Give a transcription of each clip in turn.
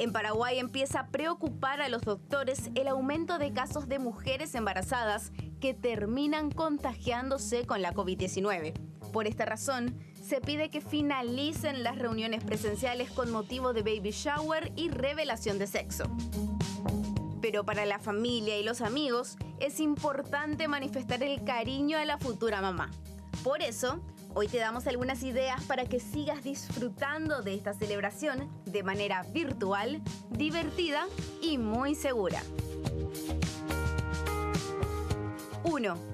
En Paraguay empieza a preocupar a los doctores el aumento de casos de mujeres embarazadas que terminan contagiándose con la COVID-19. Por esta razón, se pide que finalicen las reuniones presenciales con motivo de baby shower y revelación de sexo. Pero para la familia y los amigos es importante manifestar el cariño a la futura mamá. Por eso, hoy te damos algunas ideas para que sigas disfrutando de esta celebración de manera virtual, divertida y muy segura. 1.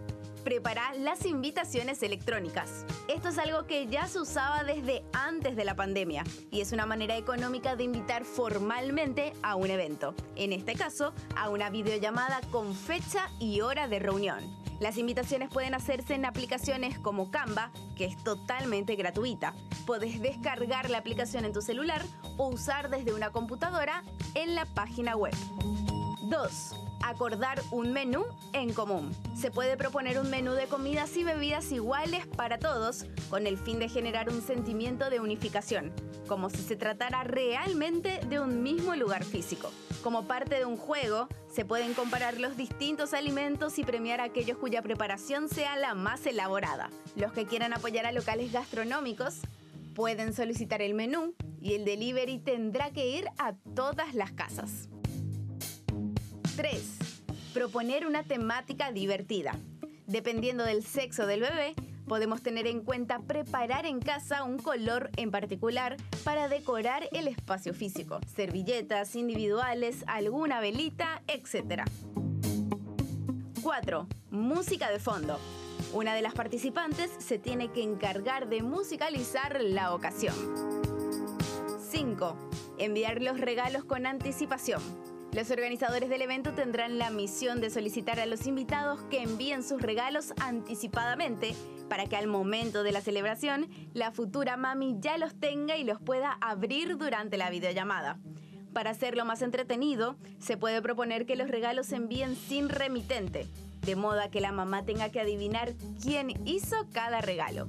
Prepara las invitaciones electrónicas. Esto es algo que ya se usaba desde antes de la pandemia y es una manera económica de invitar formalmente a un evento. En este caso, a una videollamada con fecha y hora de reunión. Las invitaciones pueden hacerse en aplicaciones como Canva, que es totalmente gratuita. Puedes descargar la aplicación en tu celular o usar desde una computadora en la página web. 2. Acordar un menú en común. Se puede proponer un menú de comidas y bebidas iguales para todos con el fin de generar un sentimiento de unificación, como si se tratara realmente de un mismo lugar físico. Como parte de un juego, se pueden comparar los distintos alimentos y premiar a aquellos cuya preparación sea la más elaborada. Los que quieran apoyar a locales gastronómicos pueden solicitar el menú y el delivery tendrá que ir a todas las casas. 3. Proponer una temática divertida. Dependiendo del sexo del bebé, podemos tener en cuenta preparar en casa un color en particular para decorar el espacio físico. Servilletas individuales, alguna velita, etc. 4. Música de fondo. Una de las participantes se tiene que encargar de musicalizar la ocasión. 5. Enviar los regalos con anticipación. Los organizadores del evento tendrán la misión de solicitar a los invitados que envíen sus regalos anticipadamente para que al momento de la celebración la futura mami ya los tenga y los pueda abrir durante la videollamada. Para hacerlo más entretenido, se puede proponer que los regalos se envíen sin remitente, de modo que la mamá tenga que adivinar quién hizo cada regalo.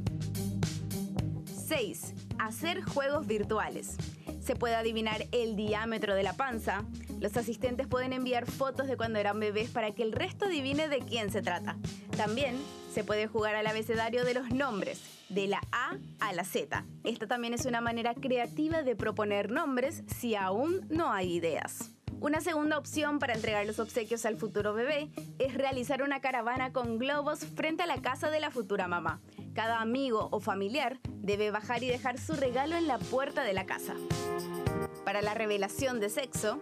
6. Hacer juegos virtuales. Se puede adivinar el diámetro de la panza. Los asistentes pueden enviar fotos de cuando eran bebés para que el resto adivine de quién se trata. También se puede jugar al abecedario de los nombres, de la A a la Z. Esta también es una manera creativa de proponer nombres si aún no hay ideas. Una segunda opción para entregar los obsequios al futuro bebé es realizar una caravana con globos frente a la casa de la futura mamá. Cada amigo o familiar debe bajar y dejar su regalo en la puerta de la casa. Para la revelación de sexo,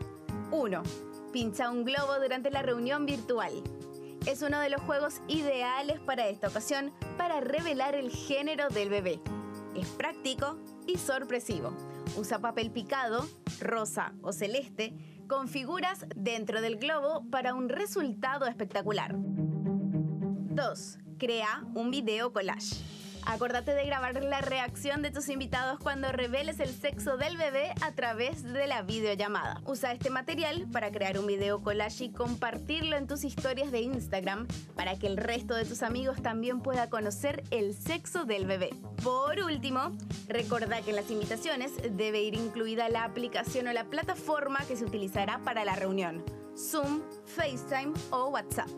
1. Pincha un globo durante la reunión virtual. Es uno de los juegos ideales para esta ocasión para revelar el género del bebé. Es práctico y sorpresivo. Usa papel picado, rosa o celeste, con figuras dentro del globo para un resultado espectacular. 2. Crea un video collage. Acordate de grabar la reacción de tus invitados cuando reveles el sexo del bebé a través de la videollamada. Usa este material para crear un video collage y compartirlo en tus historias de Instagram para que el resto de tus amigos también pueda conocer el sexo del bebé. Por último, recordá que en las invitaciones debe ir incluida la aplicación o la plataforma que se utilizará para la reunión. Zoom, FaceTime o WhatsApp.